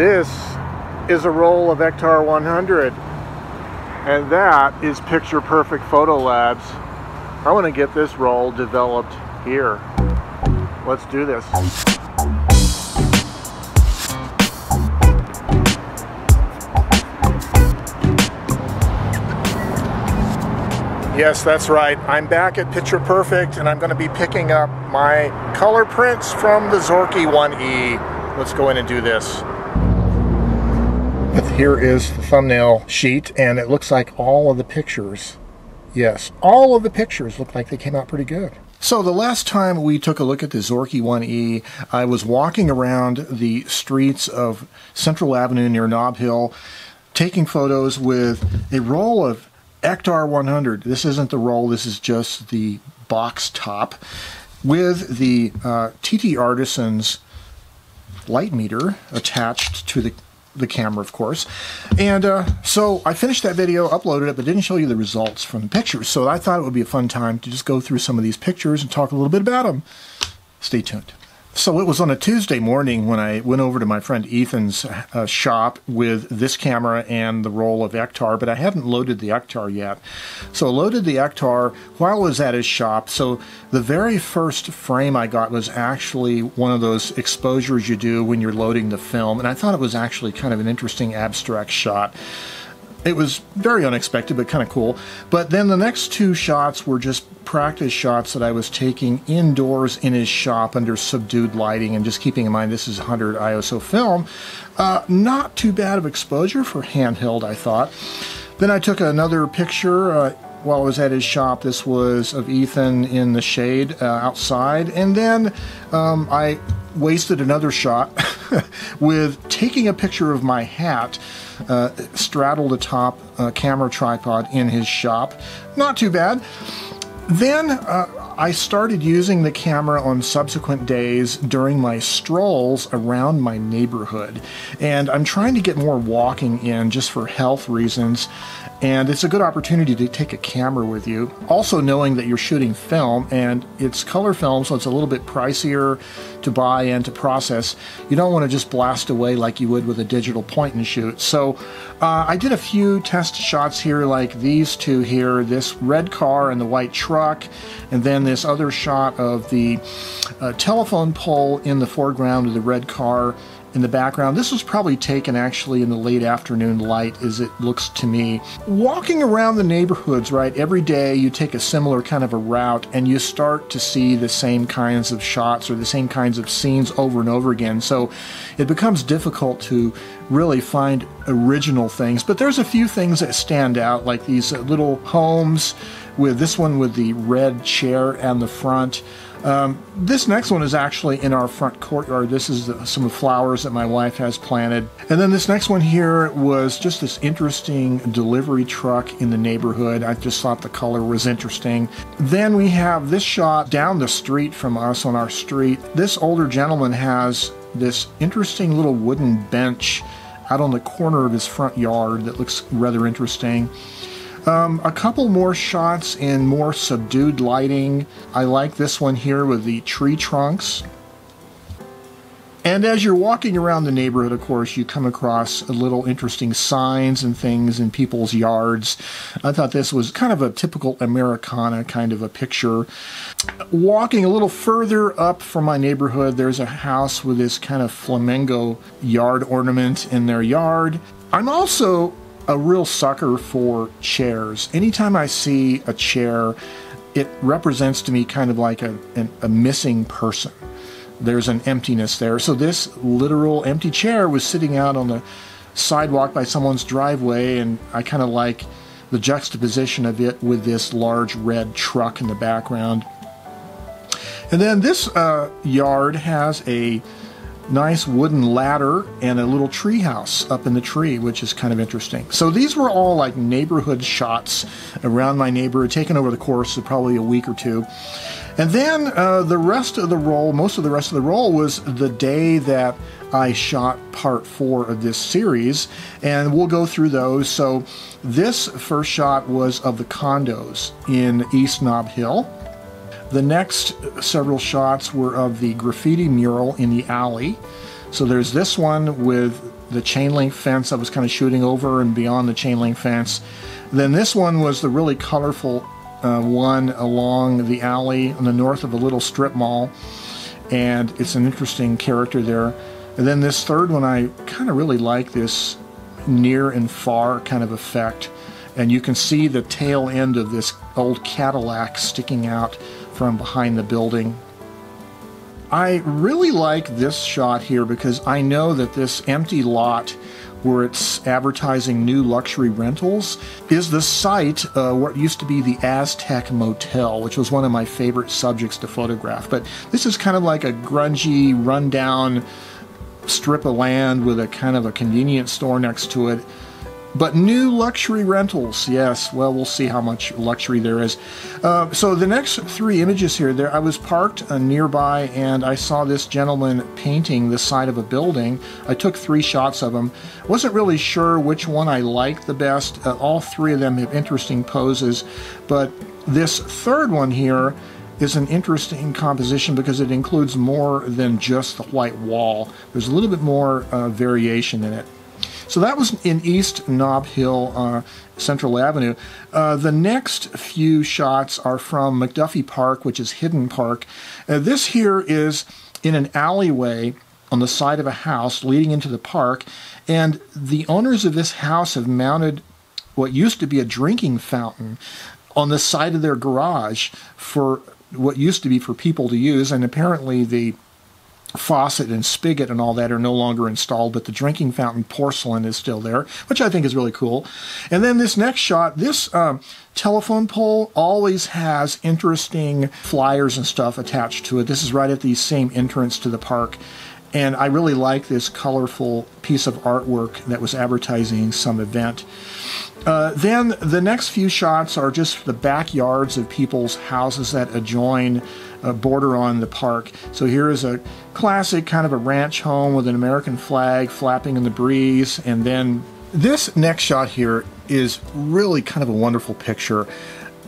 This is a roll of Ektar 100 and that is Picture Perfect Photo Labs. I want to get this roll developed here. Let's do this. Yes, that's right. I'm back at Picture Perfect and I'm going to be picking up my color prints from the Zorki 1E. Let's go in and do this. But here is the thumbnail sheet and it looks like all of the pictures, yes, all of the pictures look like they came out pretty good. So the last time we took a look at the Zorki 1E, I was walking around the streets of Central Avenue near Nob Hill taking photos with a roll of Ektar 100. This isn't the roll, this is just the box top with the uh, TT Artisans light meter attached to the the camera, of course. And uh, so I finished that video, uploaded it, but didn't show you the results from the pictures. So I thought it would be a fun time to just go through some of these pictures and talk a little bit about them. Stay tuned. So it was on a Tuesday morning when I went over to my friend Ethan's uh, shop with this camera and the roll of Ektar, but I hadn't loaded the Ektar yet. So I loaded the Ektar while I was at his shop. So the very first frame I got was actually one of those exposures you do when you're loading the film, and I thought it was actually kind of an interesting abstract shot it was very unexpected, but kind of cool. But then the next two shots were just practice shots that I was taking indoors in his shop under subdued lighting, and just keeping in mind this is 100 ISO film. Uh, not too bad of exposure for handheld, I thought. Then I took another picture. Uh, while I was at his shop. This was of Ethan in the shade uh, outside. And then um, I wasted another shot with taking a picture of my hat uh, straddled atop a camera tripod in his shop. Not too bad. Then uh, I started using the camera on subsequent days during my strolls around my neighborhood. And I'm trying to get more walking in just for health reasons and it's a good opportunity to take a camera with you. Also knowing that you're shooting film and it's color film so it's a little bit pricier to buy and to process. You don't want to just blast away like you would with a digital point and shoot. So uh, I did a few test shots here like these two here, this red car and the white truck and then this other shot of the uh, telephone pole in the foreground of the red car in the background. This was probably taken actually in the late afternoon light as it looks to me. Walking around the neighborhoods, right, every day you take a similar kind of a route and you start to see the same kinds of shots or the same kinds of scenes over and over again. So it becomes difficult to really find original things. But there's a few things that stand out, like these uh, little homes with this one with the red chair and the front. Um, this next one is actually in our front courtyard. This is the, some flowers that my wife has planted. And then this next one here was just this interesting delivery truck in the neighborhood. I just thought the color was interesting. Then we have this shot down the street from us on our street. This older gentleman has this interesting little wooden bench out on the corner of his front yard that looks rather interesting. Um, a couple more shots in more subdued lighting. I like this one here with the tree trunks. And as you're walking around the neighborhood, of course, you come across a little interesting signs and things in people's yards. I thought this was kind of a typical Americana kind of a picture. Walking a little further up from my neighborhood, there's a house with this kind of flamingo yard ornament in their yard. I'm also a real sucker for chairs. Anytime I see a chair, it represents to me kind of like a, a missing person. There's an emptiness there. So this literal empty chair was sitting out on the sidewalk by someone's driveway, and I kind of like the juxtaposition of it with this large red truck in the background. And then this uh, yard has a nice wooden ladder and a little tree house up in the tree, which is kind of interesting. So these were all like neighborhood shots around my neighborhood, taken over the course of probably a week or two. And then uh, the rest of the roll, most of the rest of the roll was the day that I shot part four of this series, and we'll go through those. So this first shot was of the condos in East Nob Hill. The next several shots were of the graffiti mural in the alley. So there's this one with the chain link fence I was kind of shooting over and beyond the chain link fence. Then this one was the really colorful uh, one along the alley on the north of a little strip mall. And it's an interesting character there. And then this third one, I kind of really like this near and far kind of effect. And you can see the tail end of this old Cadillac sticking out from behind the building. I really like this shot here because I know that this empty lot where it's advertising new luxury rentals, is the site uh, what used to be the Aztec Motel, which was one of my favorite subjects to photograph. But this is kind of like a grungy, rundown strip of land with a kind of a convenience store next to it. But new luxury rentals, yes. Well, we'll see how much luxury there is. Uh, so the next three images here, there I was parked uh, nearby and I saw this gentleman painting the side of a building. I took three shots of him. wasn't really sure which one I liked the best. Uh, all three of them have interesting poses, but this third one here is an interesting composition because it includes more than just the white wall. There's a little bit more uh, variation in it. So that was in East Nob Hill, uh, Central Avenue. Uh, the next few shots are from McDuffie Park, which is Hidden Park. Uh, this here is in an alleyway on the side of a house leading into the park, and the owners of this house have mounted what used to be a drinking fountain on the side of their garage for what used to be for people to use, and apparently the faucet and spigot and all that are no longer installed, but the drinking fountain porcelain is still there, which I think is really cool. And then this next shot, this um, telephone pole always has interesting flyers and stuff attached to it. This is right at the same entrance to the park. And I really like this colorful piece of artwork that was advertising some event. Uh, then the next few shots are just the backyards of people's houses that adjoin uh, border on the park. So here is a classic kind of a ranch home with an American flag flapping in the breeze. And then this next shot here is really kind of a wonderful picture.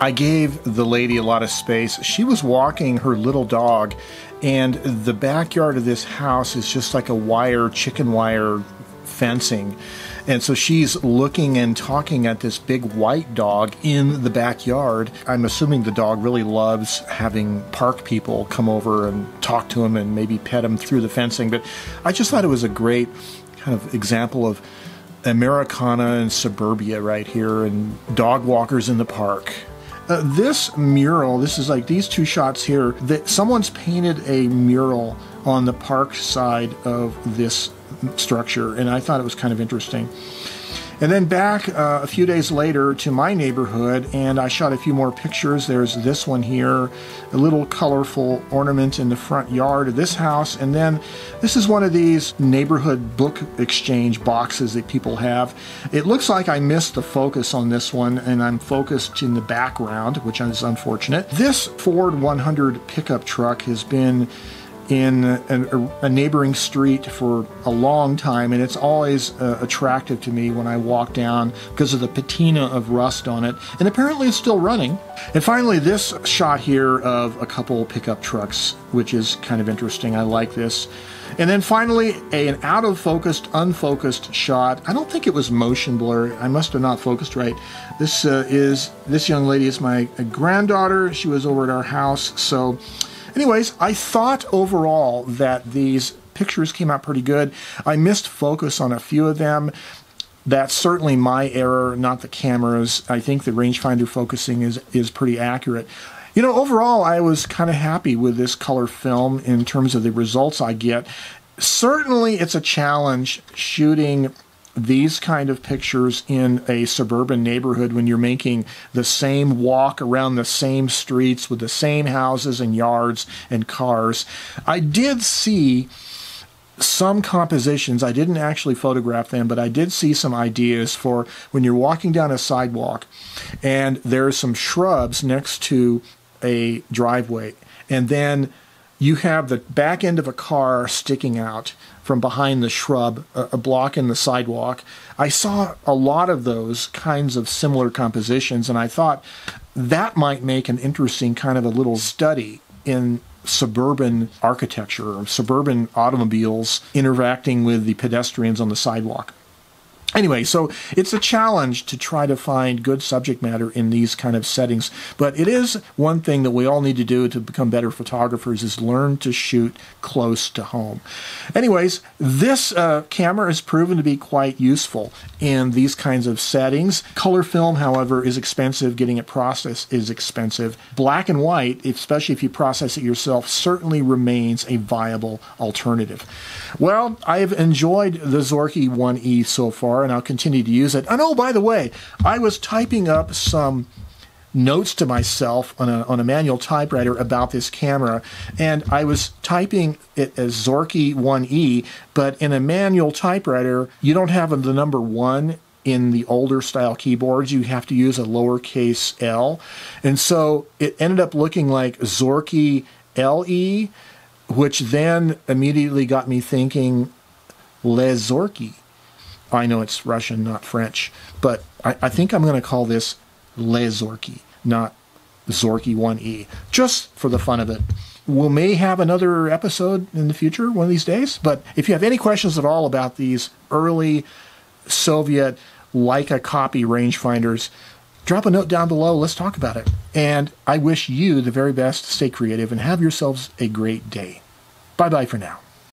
I gave the lady a lot of space. She was walking her little dog, and the backyard of this house is just like a wire, chicken wire fencing. And so she's looking and talking at this big white dog in the backyard. I'm assuming the dog really loves having park people come over and talk to him and maybe pet him through the fencing. But I just thought it was a great kind of example of Americana and suburbia right here and dog walkers in the park. Uh, this mural, this is like these two shots here, that someone's painted a mural on the park side of this structure, and I thought it was kind of interesting. And then back uh, a few days later to my neighborhood, and I shot a few more pictures. There's this one here, a little colorful ornament in the front yard of this house. And then this is one of these neighborhood book exchange boxes that people have. It looks like I missed the focus on this one, and I'm focused in the background, which is unfortunate. This Ford 100 pickup truck has been in a, a, neighboring street for a long time, and it's always uh, attractive to me when I walk down because of the patina of rust on it. And apparently, it's still running. And finally, this shot here of a couple pickup trucks, which is kind of interesting. I like this. And then finally, a, an out of focused, unfocused shot. I don't think it was motion blur. I must have not focused right. This uh, is this young lady is my granddaughter. She was over at our house, so Anyways, I thought overall that these pictures came out pretty good. I missed focus on a few of them. That's certainly my error, not the camera's. I think the rangefinder focusing is, is pretty accurate. You know, overall, I was kind of happy with this color film in terms of the results I get. Certainly, it's a challenge shooting these kind of pictures in a suburban neighborhood when you're making the same walk around the same streets with the same houses and yards and cars. I did see some compositions. I didn't actually photograph them, but I did see some ideas for when you're walking down a sidewalk and there's some shrubs next to a driveway. And then you have the back end of a car sticking out from behind the shrub, a, block in the sidewalk. I saw a lot of those kinds of similar compositions, and I thought that might make an interesting kind of a little study in suburban architecture suburban automobiles interacting with the pedestrians on the sidewalk. Anyway, so it's a challenge to try to find good subject matter in these kind of settings. But it is one thing that we all need to do to become better photographers is learn to shoot close to home. Anyways, this uh, camera has proven to be quite useful in these kinds of settings. Color film, however, is expensive. Getting it processed is expensive. Black and white, especially if you process it yourself, certainly remains a viable alternative. Well, I've enjoyed the Zorki 1E so far and I'll continue to use it. And oh, by the way, I was typing up some notes to myself on a, on a manual typewriter about this camera, and I was typing it as Zorki 1E, but in a manual typewriter, you don't have the number one in the older style keyboards, you have to use a lowercase l. And so it ended up looking like Zorki LE, which then immediately got me thinking Les Zorki. I know it's Russian, not French, but I, I think I'm going to call this Le Zorki, not Zorki 1E, just for the fun of it. We may have another episode in the future, one of these days. But if you have any questions at all about these early Soviet Leica copy rangefinders, drop a note down below. Let's talk about it. And I wish you the very best. Stay creative and have yourselves a great day. Bye bye for now.